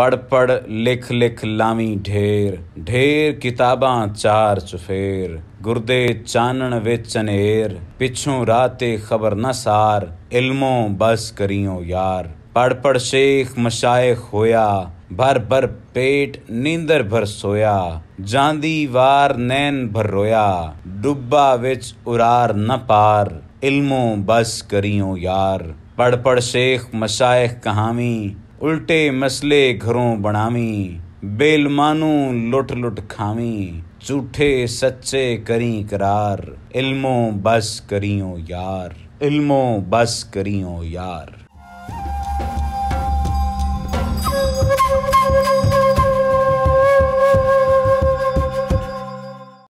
पढ़ पढ़ लिख लिख लावी ढेर। ढेर किताबां चार चुफेर। गुरदे चानन विच चनेर पिछों राते खबर न सार। इल्मों बस करियो यार। पढ़ पढ़ शेख मशाइख होया। भर भर पेट नींदर भर सोया। जांदी वार नैन भर रोया। डुब्बा विच उरार न पार। इल्मों बस करियो यार। पढ़ पढ़ शेख मशाइख कहावी उल्टे मसले घरों बनावी बेलमानू लुट लुट खावी झूठे सच्चे करी करार, इल्मों बस करियो यार, इल्मों बस करियो यार।